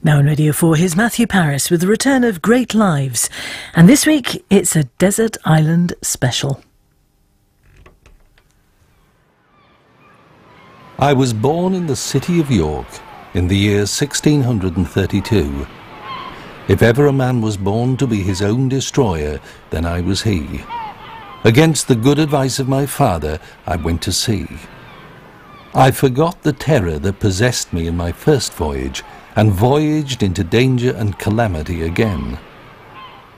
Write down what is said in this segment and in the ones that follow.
Now on Radio 4, here's Matthew Parris with the return of Great Lives. And this week, it's a desert island special. I was born in the city of York in the year 1632. If ever a man was born to be his own destroyer, then I was he. Against the good advice of my father, I went to sea. I forgot the terror that possessed me in my first voyage, and voyaged into danger and calamity again.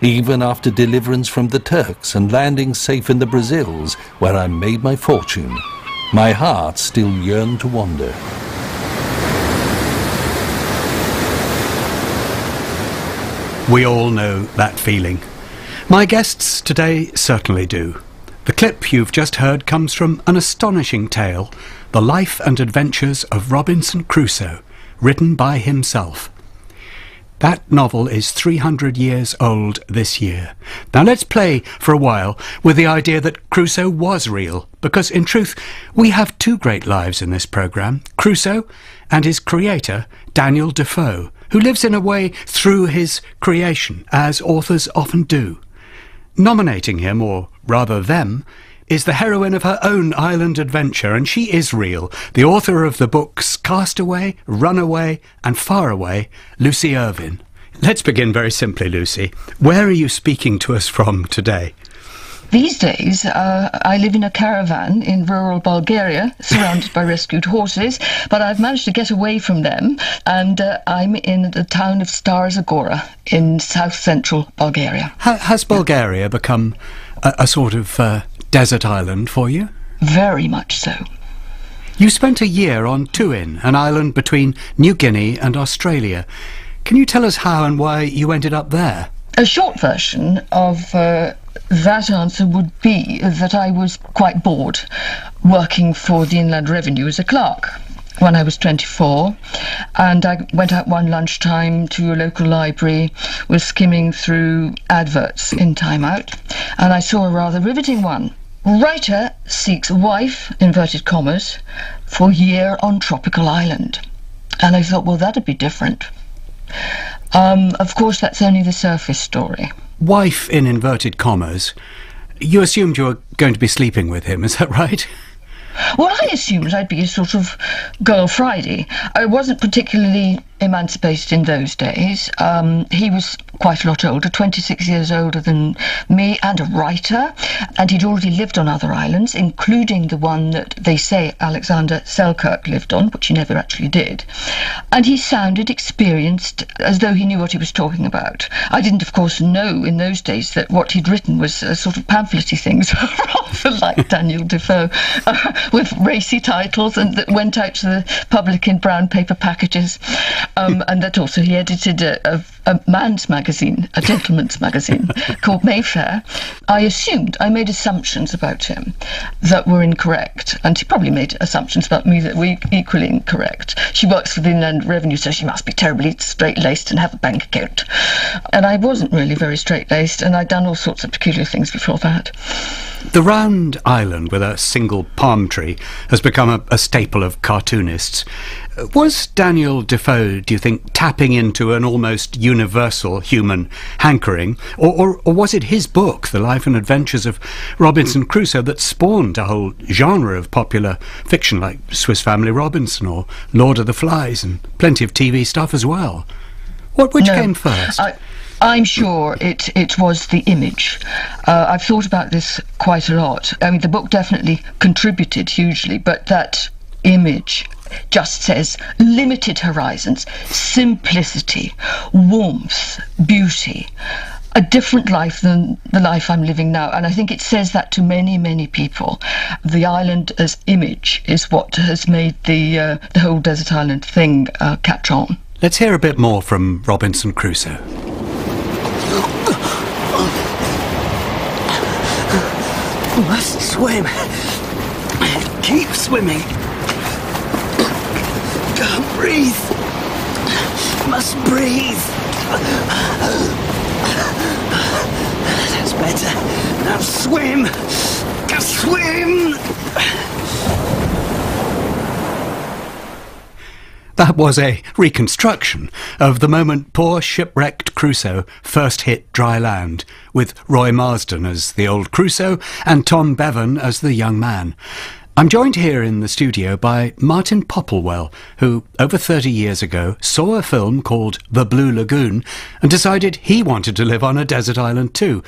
Even after deliverance from the Turks and landing safe in the Brazils, where I made my fortune, my heart still yearned to wander. We all know that feeling. My guests today certainly do. The clip you've just heard comes from an astonishing tale, The Life and Adventures of Robinson Crusoe, written by himself. That novel is 300 years old this year. Now let's play for a while with the idea that Crusoe was real, because in truth, we have two great lives in this programme Crusoe and his creator, Daniel Defoe, who lives in a way through his creation, as authors often do. Nominating him, or rather them, is the heroine of her own island adventure, and she is real. The author of the books Castaway, Runaway, and Faraway, Lucy Irvine. Let's begin very simply, Lucy. Where are you speaking to us from today? These days, uh, I live in a caravan in rural Bulgaria, surrounded by rescued horses, but I've managed to get away from them, and uh, I'm in the town of Stara Zagora in south central Bulgaria. has Bulgaria become a, a sort of uh, desert island for you? Very much so. You spent a year on Tuin, an island between New Guinea and Australia. Can you tell us how and why you ended up there? A short version of uh, that answer would be that I was quite bored working for the Inland Revenue as a clerk when I was 24, and I went out one lunchtime to a local library, was skimming through adverts in Time Out, and I saw a rather riveting one. Writer seeks wife, inverted commas, for year on tropical island. And I thought, well, that'd be different. Um, of course, that's only the surface story. Wife, in inverted commas. You assumed you were going to be sleeping with him, is that right? Well, I assumed I'd be a sort of girl Friday. I wasn't particularly emancipated in those days. Um, he was quite a lot older, 26 years older than me, and a writer. And he'd already lived on other islands, including the one that they say Alexander Selkirk lived on, which he never actually did. And he sounded experienced, as though he knew what he was talking about. I didn't, of course, know in those days that what he'd written was a sort of pamphlety things, rather like Daniel Defoe, uh, with racy titles, and that went out to the public in brown paper packages um, and that also he edited a, a, a, man's magazine, a gentleman's magazine called Mayfair. I assumed, I made assumptions about him that were incorrect, and he probably made assumptions about me that were equally incorrect. She works for the Inland Revenue, so she must be terribly straight-laced and have a bank account. And I wasn't really very straight-laced, and I'd done all sorts of peculiar things before that. The round island with a single palm tree has become a, a, staple of cartoonists. Was Daniel Defoe, do you think, tapping into an almost universal human hankering? Or, or, or, was it his book, The Life and Adventures of Robinson Crusoe, that spawned a whole genre of popular fiction like Swiss Family Robinson or Lord of the Flies and plenty of TV stuff as well? What which no, came first? I I'm sure it, it was the image. Uh, I've thought about this quite a lot. I mean, the book definitely contributed hugely, but that image just says limited horizons, simplicity, warmth, beauty. A different life than the life I'm living now. And I think it says that to many, many people. The island as image is what has made the, uh, the whole desert island thing uh, catch on. Let's hear a bit more from Robinson Crusoe. Must swim. Keep swimming. Breathe. Must breathe. That's better. Now swim. Swim. That was a reconstruction of the moment poor shipwrecked Crusoe first hit dry land, with Roy Marsden as the old Crusoe and Tom Bevan as the young man. I'm joined here in the studio by Martin Popplewell, who, over 30 years ago, saw a film called The Blue Lagoon and decided he wanted to live on a desert island too.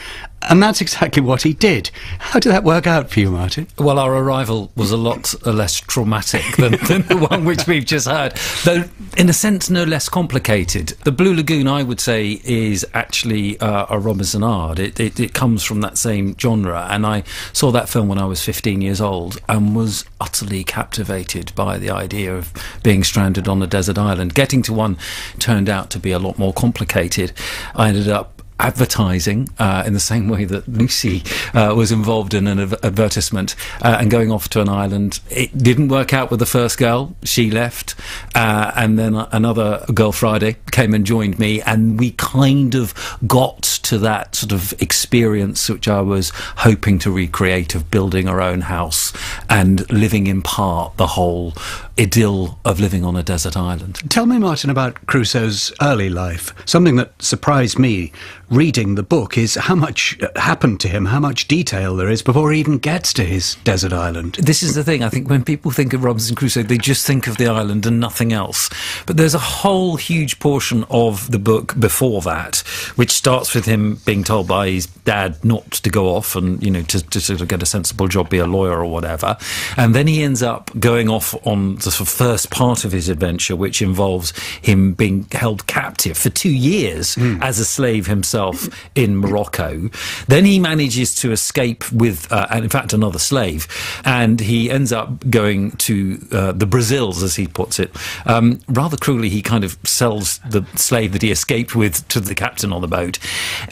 And that's exactly what he did. How did that work out for you, Martin? Well, our arrival was a lot less traumatic than, than the one which we've just had, though, in a sense, no less complicated. The Blue Lagoon, I would say, is actually uh, a Robinsonade. It, it, it comes from that same genre, and I saw that film when I was 15 years old and was utterly captivated by the idea of being stranded on a desert island. Getting to one turned out to be a lot more complicated. I ended up advertising uh, in the same way that Lucy uh, was involved in an advertisement uh, and going off to an island. It didn't work out with the first girl. She left. Uh, and then another girl Friday came and joined me. And we kind of got to that sort of experience which I was hoping to recreate of building our own house and living in part the whole idyll of living on a desert island. Tell me, Martin, about Crusoe's early life. Something that surprised me reading the book is how much uh, happened to him, how much detail there is before he even gets to his desert island. This is the thing. I think when people think of Robinson Crusoe, they just think of the island and nothing else. But there's a whole huge portion of the book before that, which starts with him being told by his dad not to go off and, you know, to, to sort of get a sensible job, be a lawyer or whatever. And then he ends up going off on the sort of first part of his adventure, which involves him being held captive for two years mm. as a slave himself in Morocco. Then he manages to escape with, uh, in fact, another slave, and he ends up going to uh, the Brazils, as he puts it. Um, rather cruelly, he kind of sells the slave that he escaped with to the captain on the boat.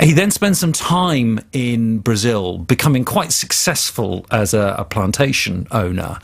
He then spends some time in Brazil, becoming quite successful as a, a plantation owner,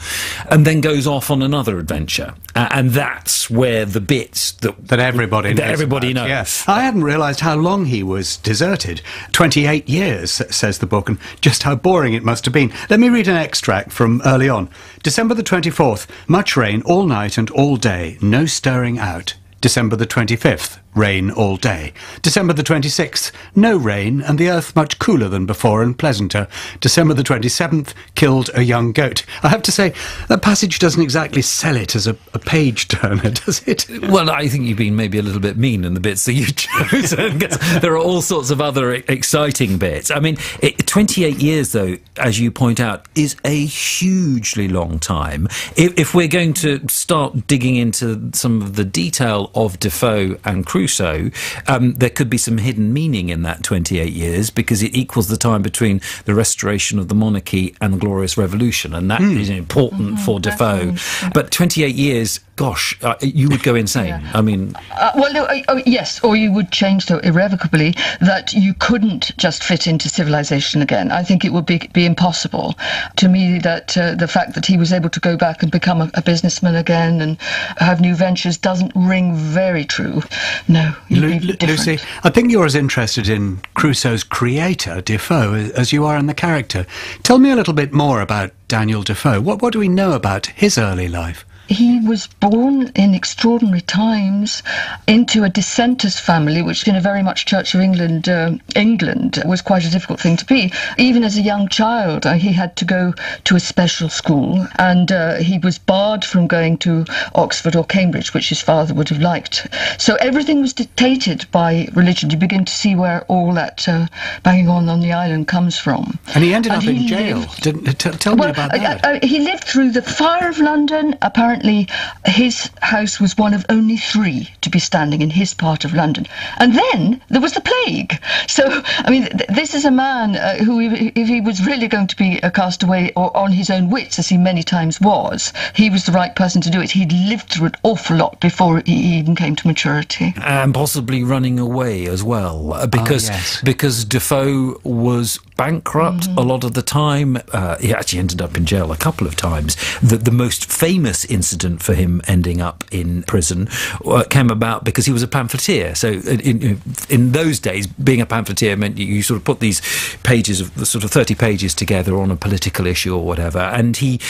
and then goes off on another adventure. Uh, and that's where the bits that that everybody that knows everybody about. knows. Yes, I hadn't realised how long he was deserted. 28 years, says the book, and just how boring it must have been. Let me read an extract from early on. December the 24th, much rain all night and all day, no stirring out. December the 25th, rain all day. December the 26th, no rain and the earth much cooler than before and pleasanter. December the 27th, killed a young goat. I have to say, that passage doesn't exactly sell it as a, a page turner, does it? Well, I think you've been maybe a little bit mean in the bits that you chose. there are all sorts of other exciting bits. I mean, it, 28 years, though, as you point out, is a hugely long time. If, if we're going to start digging into some of the detail of Defoe and Crusoe, Crusoe, um, there could be some hidden meaning in that 28 years because it equals the time between the restoration of the monarchy and the Glorious Revolution, and that mm. is important mm, for Defoe. But 28 years gosh, uh, you would go insane. Yeah. I mean, uh, well, no, uh, oh, yes, or you would change so irrevocably that you couldn't just fit into civilization again. I think it would be be impossible. To me, that uh, the fact that he was able to go back and become a, a, businessman again and have new ventures doesn't ring very true. No, Lu- Lucy, I think you're as interested in Crusoe's creator, Defoe, as you are in the character. Tell me a little bit more about Daniel Defoe. What what do we know about his early life? He was born in extraordinary times into a dissenters family, which in a very much Church of England uh, England was quite a difficult thing to be. Even as a young child, uh, he had to go to a special school, and uh, he was barred from going to Oxford or Cambridge, which his father would have liked. So everything was dictated by religion. You begin to see where all that uh, banging on on the island comes from. And he ended and up he in jail. Lived, tell well, me about that. Uh, uh, he lived through the fire of London, apparently apparently his house was one of only three to be standing in his part of London. And then there was the plague. So, I mean, th- this is a man uh, who, if he was really going to be a castaway or on his own wits, as he many times was, he was the right person to do it. He'd lived through an awful lot before he even came to maturity. And possibly running away as well, uh, because, oh, yes. because Defoe was bankrupt a lot of the time. Uh, he actually ended up in jail a couple of times. The, the most famous incident for him ending up in prison uh, came about because he was a pamphleteer. So in, in, those days, being a pamphleteer meant you, you sort of put these pages of sort of 30 pages together on a political issue or whatever. And he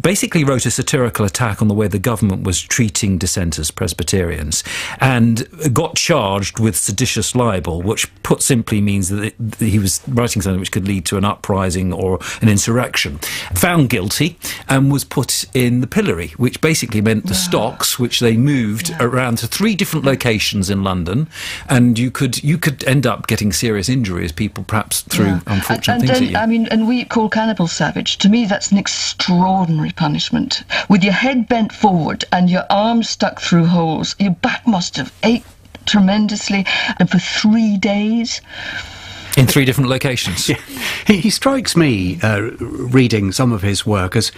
basically wrote a satirical attack on the way the government was treating dissenters, Presbyterians, and got charged with seditious libel, which put simply means that he was writing something which could lead to an uprising or an insurrection. Found guilty and was put in the pillory, which basically meant the ah. stocks, which they moved yeah. around to three different locations in London, and you could you could end up getting serious injuries, people perhaps through yeah. unfortunate and, and things. Then, I mean, and we call cannibal savage. To me, that's an extraordinary punishment. With your head bent forward and your arms stuck through holes, your back must have ached tremendously, and for three days. In three different locations. Yeah. He, he, strikes me, uh, reading some of his work, as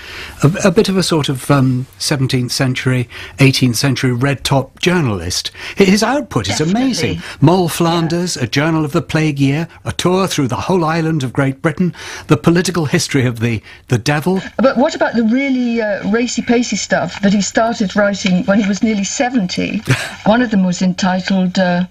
a, a bit of a sort of um, 17th century, 18th century red top journalist. His output is amazing. Moll Flanders, yeah. a journal of the plague year, a tour through the whole island of Great Britain, the political history of the, the devil. But what about the really uh, racy pacey stuff that he started writing when he was nearly 70? One of them was entitled uh,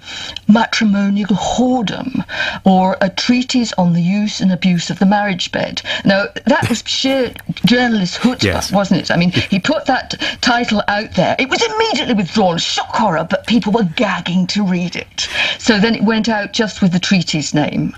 Matrimonial Whoredom, or a treatise on the use and abuse of the marriage bed. Now, that was sheer journalist chutzpah, yes. wasn't it? I mean, he put that title out there. It was immediately withdrawn, shock horror, but people were gagging to read it. So then it went out just with the treaty's name.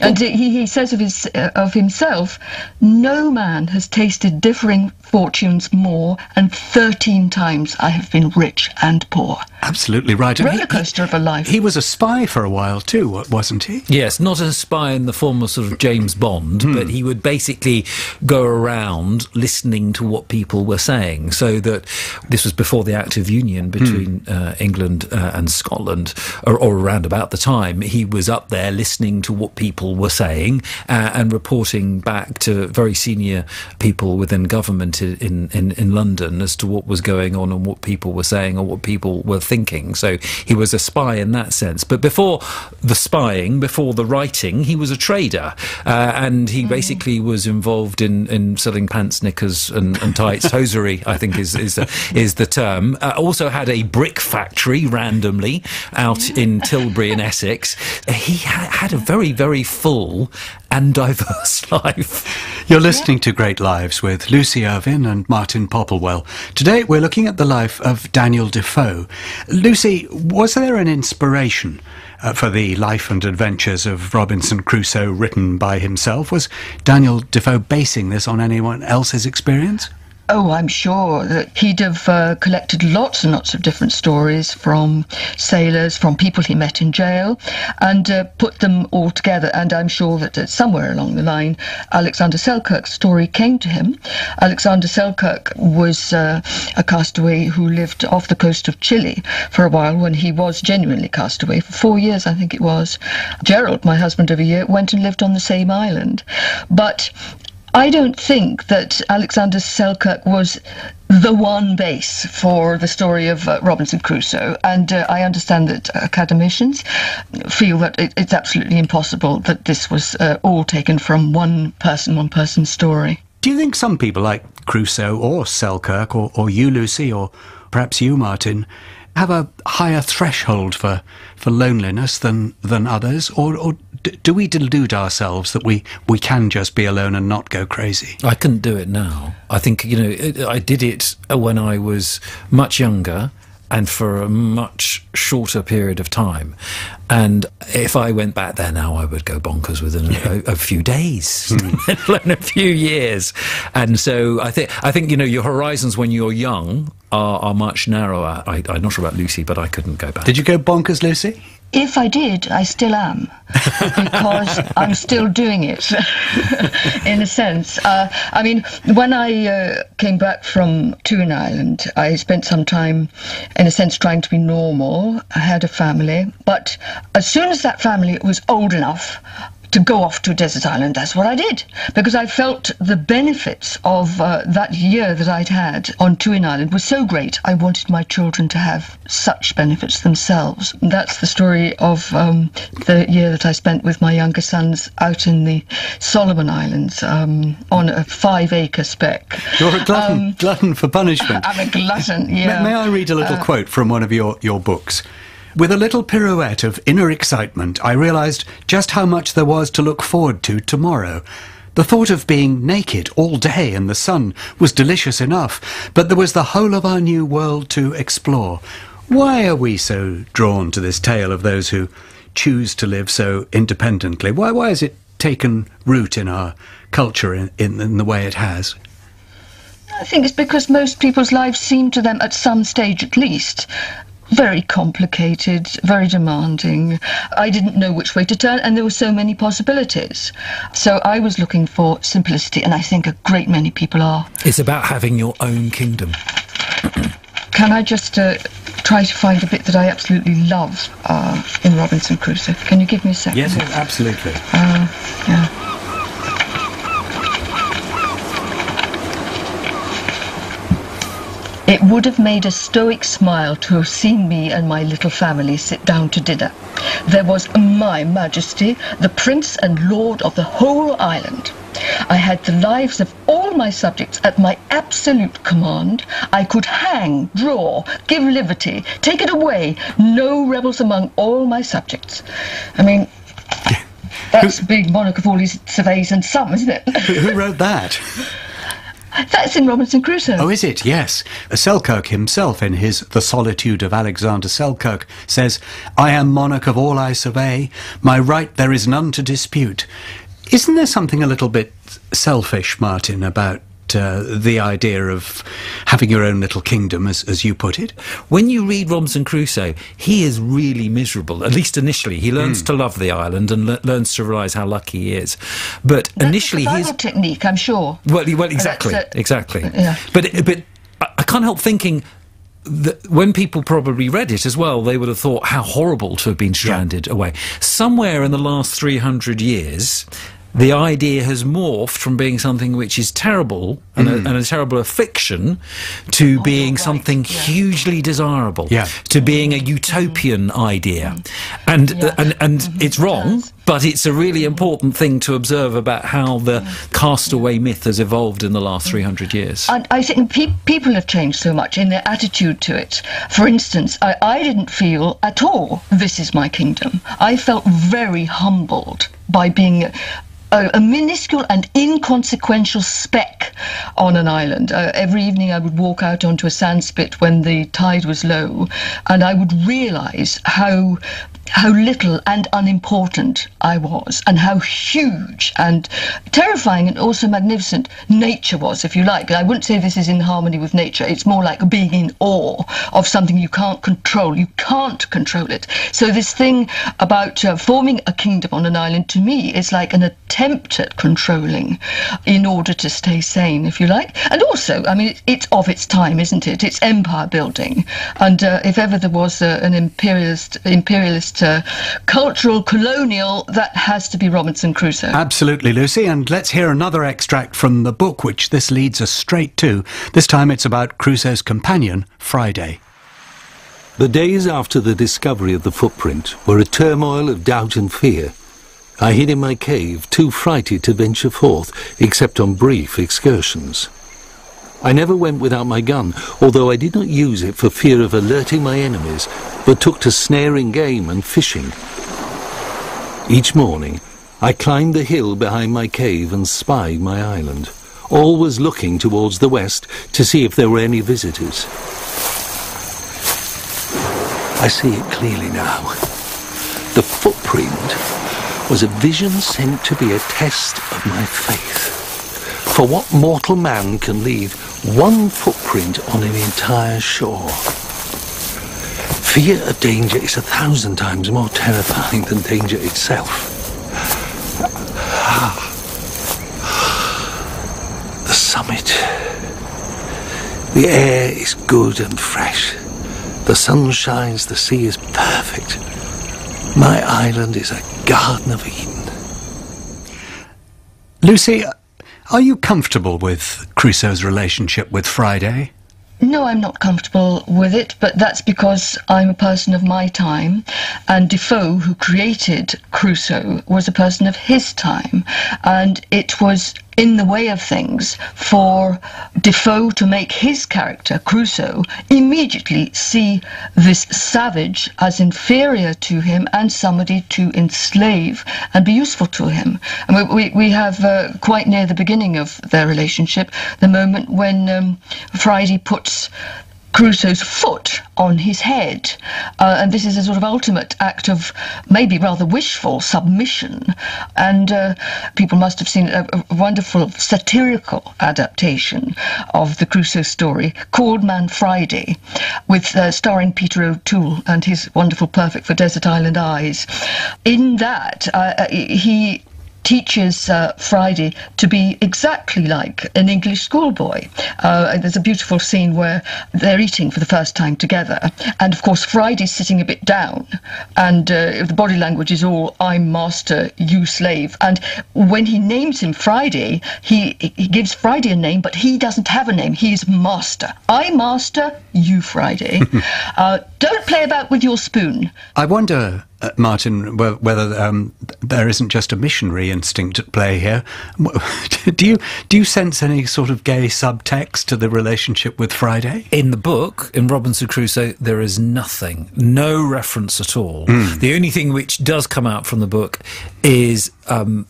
And he, he says of, his, uh, of himself, no man has tasted differing fortunes more, and 13 times I have been rich and poor. Absolutely right. Roller coaster of a life. He was a spy for a while too, wasn't he? Yes, not a spy in the form of sort of James Bond, hmm. but he would basically go around listening to what people were saying. So that this was before the Act of Union between hmm. uh, England uh, and Scotland, or, or, around about the time. He was up there listening to what people were saying uh, and reporting back to very senior people within government in, in, in London as to what was going on and what people were saying or what people were thinking. So he was a spy in that sense. But before the spying, before the writing, he was a trader, uh, and he mm. basically was involved in, in selling pants, knickers, and, and tights. Hosiery, I think, is is, uh, is the term. Uh, also had a brick factory randomly out in Tilbury in Essex. He ha- had a very very full and diverse life. You're listening to Great Lives with Lucy Irvine and Martin Popplewell. Today we're looking at the life of Daniel Defoe. Lucy, was there an inspiration uh, for the life and adventures of Robinson Crusoe written by himself? Was Daniel Defoe basing this on anyone else's experience? Oh, I'm sure that he'd have uh, collected lots and lots of different stories from sailors, from people he met in jail, and uh, put them all together. And I'm sure that uh, somewhere along the line, Alexander Selkirk's story came to him. Alexander Selkirk was uh, a castaway who lived off the coast of Chile for a while when he was genuinely castaway, for four years, I think it was. Gerald, my husband of a year, went and lived on the same island. But I don't think that Alexander Selkirk was the one base for the story of uh, Robinson Crusoe, and uh, I understand that academicians feel that it, it's absolutely impossible that this was uh, all taken from one person, one person's story. Do you think some people like Crusoe or Selkirk or, or you, Lucy, or perhaps you, Martin, have a higher threshold for, for loneliness than, than others, or, or do we delude ourselves that we, we can just be alone and not go crazy? I couldn't do it now. I think, you know, I did it when I was much younger and for a much shorter period of time. And if I went back there now, I would go bonkers within a, a few days, hmm. let alone a few years. And so I think I think you know your horizons when you're young are, are much narrower. I, I'm not sure about Lucy, but I couldn't go back. Did you go bonkers, Lucy? If I did, I still am, because I'm still doing it, in a sense. Uh, I mean, when I uh, came back from Tuin Island, I spent some time, in a sense, trying to be normal. I had a family, but as soon as that family was old enough, to go off to a desert island. That's what I did because I felt the benefits of uh, that year that I'd had on Tuin Island was so great. I wanted my children to have such benefits themselves. That's the story of um, the year that I spent with my younger sons out in the Solomon Islands um, on a five-acre speck. You're a glutton, um, glutton for punishment. I'm a glutton. Yeah. May, may I read a little uh, quote from one of your, your books? With a little pirouette of inner excitement, I realised just how much there was to look forward to tomorrow. The thought of being naked all day in the sun was delicious enough, but there was the whole of our new world to explore. Why are we so drawn to this tale of those who choose to live so independently? Why, why has it taken root in our culture in, in, in the way it has? I think it's because most people's lives seem to them, at some stage at least, very complicated, very demanding. I didn't know which way to turn, and there were so many possibilities. So I was looking for simplicity, and I think a great many people are. It's about having your own kingdom. Can I just uh, try to find a bit that I absolutely love uh, in Robinson Crusoe? Can you give me a second? Yes, absolutely. Uh, yeah. It would have made a stoic smile to have seen me and my little family sit down to dinner. There was my majesty, the prince and lord of the whole island. I had the lives of all my subjects at my absolute command. I could hang, draw, give liberty, take it away. No rebels among all my subjects. I mean, that's being monarch of all his surveys and some, isn't it? Who wrote that? That's in Robinson Crusoe. Oh, is it? Yes. Selkirk himself, in his The Solitude of Alexander Selkirk, says, I am monarch of all I survey. My right there is none to dispute. Isn't there something a little bit selfish, Martin, about uh, the idea of having your own little kingdom, as, as you put it. When you read Robinson Crusoe, he is really miserable, at least initially. He learns mm. to love the island and le- learns to realise how lucky he is. But That's initially, his technique, I'm sure. Well, well exactly, a, exactly. Yeah. But but I can't help thinking that when people probably read it as well, they would have thought how horrible to have been stranded yeah. away. Somewhere in the last 300 years, the idea has morphed from being something which is terrible and, mm. a, and a, terrible affliction to oh, being right. something yeah. hugely desirable, yeah. to being a utopian mm. idea. And, yeah. uh, and, and mm-hmm. it's wrong, it but it's a really important thing to observe about how the castaway myth has evolved in the last 300 years. I, I think pe- people have changed so much in their attitude to it. For instance, I, I didn't feel at all, this is my kingdom. I felt very humbled by being a, a, minuscule and inconsequential speck on an island. Uh, every evening I would walk out onto a sandspit when the tide was low, and I would realise how how little and unimportant I was, and how huge and terrifying and also magnificent nature was, if you like. I wouldn't say this is in harmony with nature. It's more like being in awe of something you can't control. You can't control it. So this thing about uh, forming a kingdom on an island, to me, is like an attempt at controlling in order to stay sane, if you like. And also, I mean, it's of its time, isn't it? It's empire building. And uh, if ever there was uh, an imperialist, imperialist uh, cultural colonial, that has to be Robinson Crusoe. Absolutely, Lucy. And let's hear another extract from the book, which this leads us straight to. This time it's about Crusoe's companion, Friday. The days after the discovery of the footprint were a turmoil of doubt and fear. I hid in my cave, too frightened to venture forth, except on brief excursions. I never went without my gun, although I did not use it for fear of alerting my enemies, but took to snaring game and fishing. Each morning, I climbed the hill behind my cave and spied my island, always looking towards the west to see if there were any visitors. I see it clearly now. The footprint was a vision sent to be a test of my faith. For what mortal man can leave one footprint on an entire shore? Fear of danger is a thousand times more terrifying than danger itself. The summit. The air is good and fresh. The sun shines, the sea is perfect. My island is a garden of Eden. Lucy, uh, are you comfortable with Crusoe's relationship with Friday? No, I'm not comfortable with it, but that's because I'm a person of my time, and Defoe, who created Crusoe, was a person of his time, and it was in the way of things for Defoe to make his character, Crusoe, immediately see this savage as inferior to him and somebody to enslave and be useful to him. And we, we, we have uh, quite near the beginning of their relationship the moment when um, Friday puts Crusoe's foot on his head. Uh, and this is a sort of ultimate act of maybe rather wishful submission. And uh, people must have seen a, a, wonderful satirical adaptation of the Crusoe story called Man Friday, with uh, starring Peter O'Toole and his wonderful Perfect for Desert Island Eyes. In that, uh, uh, he teaches uh, Friday to be exactly like an English schoolboy. Uh, there's a beautiful scene where they're eating for the first time together, and of course Friday's sitting a bit down, and uh, the body language is all "I'm master, you slave." And when he names him Friday, he he gives Friday a name, but he doesn't have a name. He's master. I master, you Friday. Don't play about with your spoon. I wonder uh, Martin, whether um, there isn't just a missionary instinct at play here. do you do you sense any sort of gay subtext to the relationship with Friday? In the book, in Robinson Crusoe, there is nothing, no reference at all. Mm. The only thing which does come out from the book is um,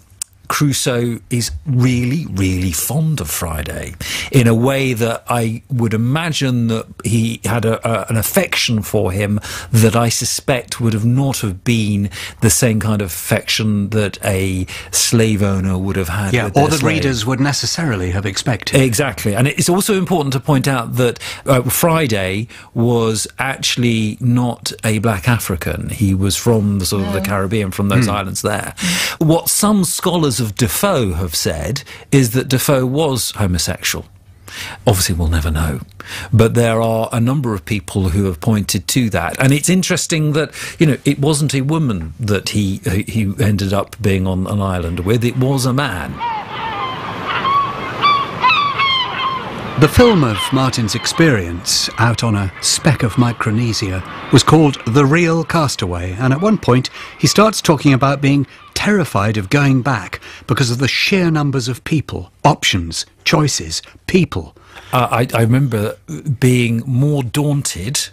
Crusoe is really, really fond of Friday in a way that I would imagine that he had a, a, an affection for him that I suspect would have not have been the same kind of affection that a slave owner would have had. Yeah, or the readers would necessarily have expected. Exactly. And it's also important to point out that uh, Friday was actually not a black African. He was from the sort of the Caribbean, from those mm. islands there. What some scholars of Defoe have said is that Defoe was homosexual. Obviously, we'll never know. But there are a number of people who have pointed to that. And it's interesting that, you know, it wasn't a woman that he, he ended up being on an island with, it was a man. The film of Martin's experience out on a speck of Micronesia was called The Real Castaway, and at one point he starts talking about being terrified of going back because of the sheer numbers of people, options, choices, people. Uh, I, I remember being more daunted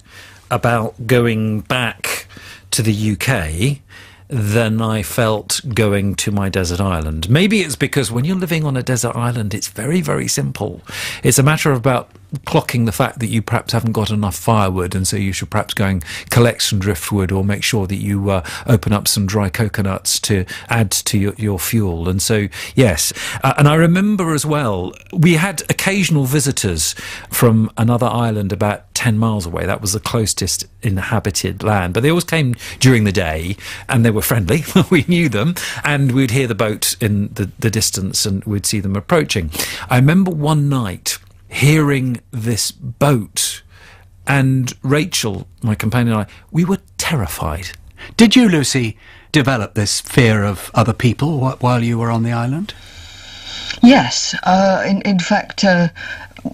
about going back to the UK than I felt going to my desert island. Maybe it's because when you're living on a desert island, it's very, very simple. It's a matter of about clocking the fact that you perhaps haven't got enough firewood, and so you should perhaps go and collect some driftwood or make sure that you uh, open up some dry coconuts to add to your, your fuel. And so, yes. Uh, and I remember as well, we had occasional visitors from another island about 10 miles away. That was the closest inhabited land. But they always came during the day and they were friendly. we knew them. And we'd hear the boat in the, the distance and we'd see them approaching. I remember one night hearing this boat. And Rachel, my companion and I, we were terrified. Did you, Lucy, develop this fear of other people while you were on the island? Yes. Uh, in, in fact, uh,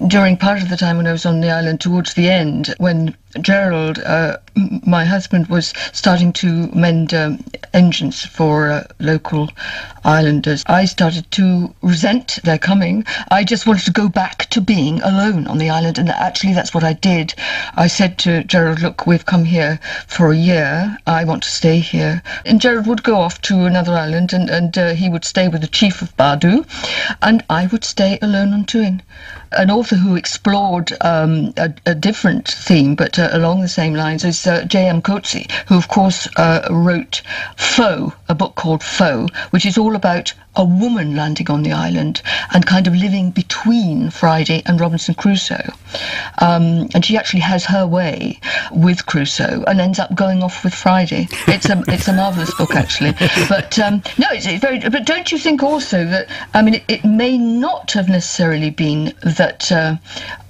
during part of the time when I was on the island, towards the end, when Gerald, uh, my husband, was starting to mend um, engines for uh, local islanders. I started to resent their coming. I just wanted to go back to being alone on the island, and actually, that's what I did. I said to Gerald, Look, we've come here for a year. I want to stay here. And Gerald would go off to another island, and, and uh, he would stay with the chief of Badu, and I would stay alone on Tuin. An author who explored um, a, a, different theme, but uh, along the same lines, is uh, J.M. Coetzee, who, of course, uh, wrote Foe, a book called Foe, which is all about a woman landing on the island and kind of living between Friday and Robinson Crusoe. Um, and she actually has her way with Crusoe and ends up going off with Friday. It's a it's a marvelous book actually. But um, no, it's, it's, very. But don't you think also that I mean it, it may not have necessarily been that uh,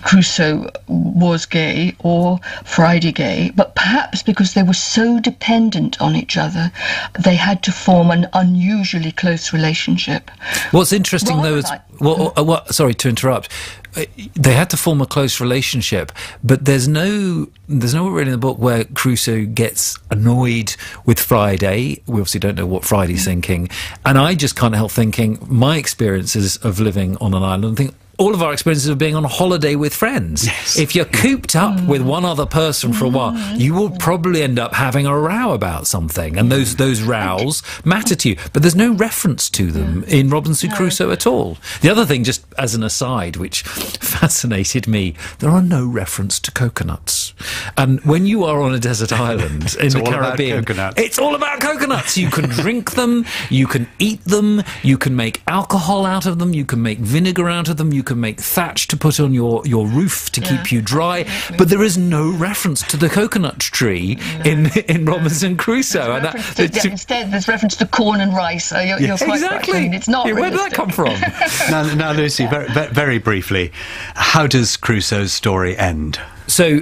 Crusoe was gay or Friday gay, but perhaps because they were so dependent on each other, they had to form an unusually close relationship. What's interesting, Rather though, is like- well, uh, what, sorry to interrupt. Uh, They had to form a close relationship, but there's no there's no really in the book where Crusoe gets annoyed with Friday. We obviously don't know what Friday's thinking, and I just can't help thinking my experiences of living on an island. I think all of our experiences of being on holiday with friends. If you're cooped up mm. with one other person for a while, mm-hmm. you will probably end up having a row about something, and those those rows matter to you. But there's no reference to them in Robinson Crusoe at all. The other thing, just as an aside, which fascinated me, there are no reference to coconuts. And when you are on a desert island in the Caribbean, it's all about coconuts. You can drink them, you can eat them, you can make alcohol out of them, you can make vinegar out of them, you can make thatch to put on your, your roof to keep you dry. But there is no reference to the coconut tree in in Robinson Crusoe. And that- to- yeah, instead, there's reference to corn and rice. Uh, you're, you're quite exactly. right. I mean, it's not Yeah, where did that come from? now, now, Lucy, very, very, very briefly, how does Crusoe's story end? So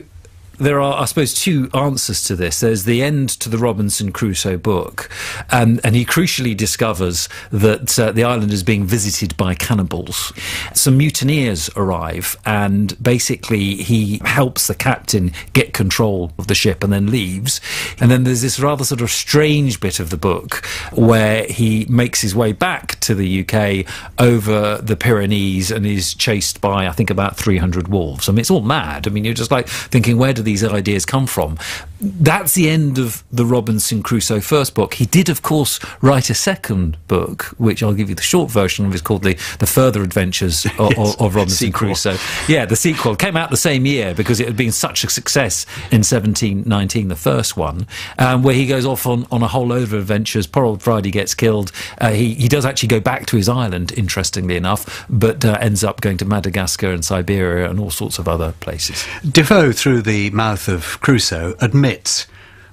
there are, I suppose, two answers to this. There's the end to the Robinson Crusoe book, um, and he crucially discovers that uh, the island is being visited by cannibals. Some mutineers arrive, and basically he helps the captain get control of the ship and then leaves. And then there's this rather sort of strange bit of the book where he makes his way back to the UK over the Pyrenees and is chased by, I think, about 300 wolves. I mean, it's all mad. I mean, you're just like thinking, where do these ideas come from? That's the end of the Robinson Crusoe first book. He did, of course, write a second book, which I'll give you the short version of. It's called The, the Further Adventures of, of, of Robinson sequel. Crusoe. Yeah, the sequel came out the same year because it had been such a success in 1719, the first one, um, where he goes off on, on a whole load of adventures. Poor old Friday gets killed. Uh, he, he does actually go back to his island, interestingly enough, but uh, ends up going to Madagascar and Siberia and all sorts of other places. Defoe, through the mouth of Crusoe, admits,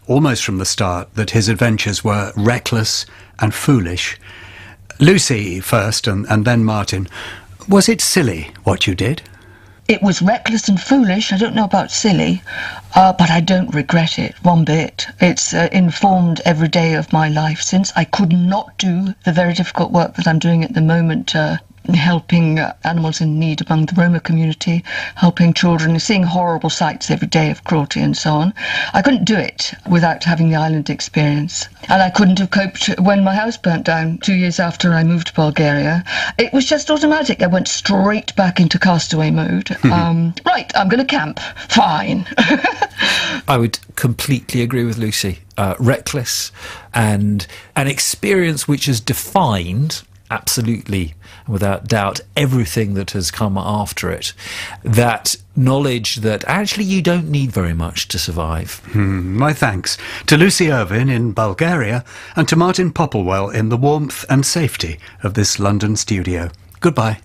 almost from the start, that his adventures were reckless and foolish. Lucy first, and, and then Martin. Was it silly what you did? It was reckless and foolish. I don't know about silly, uh, but I don't regret it one bit. It's uh, informed every day of my life since I could not do the very difficult work that I'm doing at the moment. Uh, helping animals in need among the Roma community, helping children, seeing horrible sights every day of cruelty and so on. I couldn't do it without having the island experience. And I couldn't have coped when my house burnt down two years after I moved to Bulgaria. It was just automatic. I went straight back into castaway mode. um, right, I'm going to camp. Fine. I would completely agree with Lucy. Uh, reckless and an experience which has defined, absolutely, without doubt, everything that has come after it. That knowledge that actually you don't need very much to survive. Hmm, my thanks to Lucy Irvine in Bulgaria and to Martin Popplewell in the warmth and safety of this London studio. Goodbye.